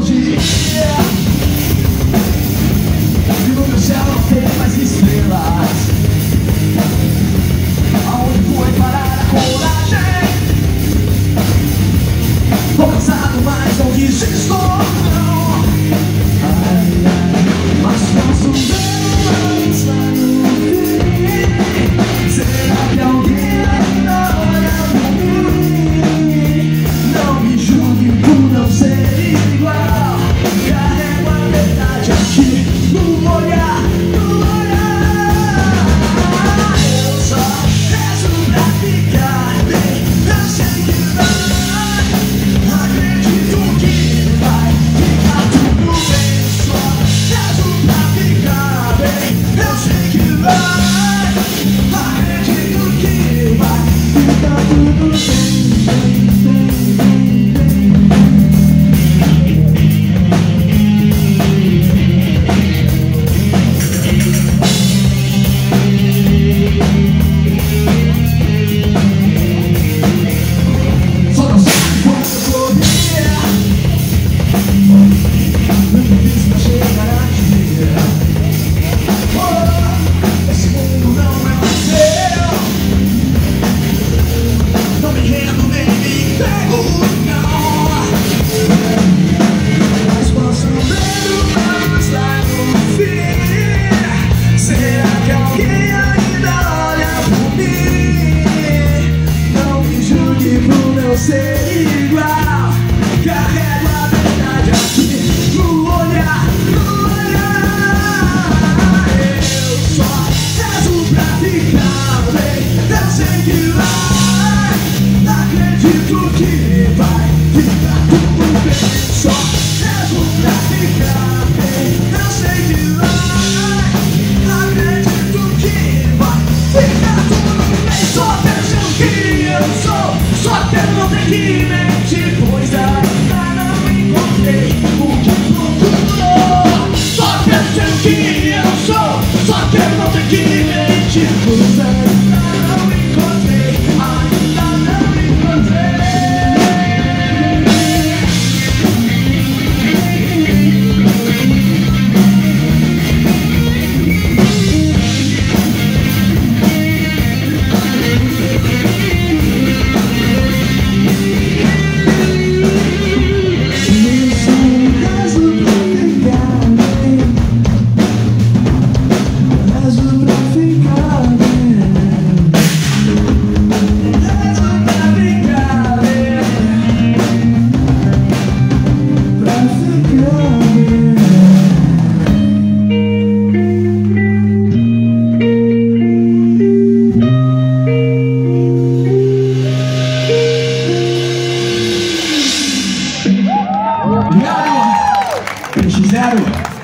não diria Que no meu céu não tem mais estrelas Aonde foi parar a coragem Tô cansado, mas não resisto ser igual. Carrego a verdade aqui no olhar, no olhar. Eu só rezo pra ficar bem. Eu sei que vai, acredito que vai quem eu sou, só que eu não tenho que mentir, pois ainda NX0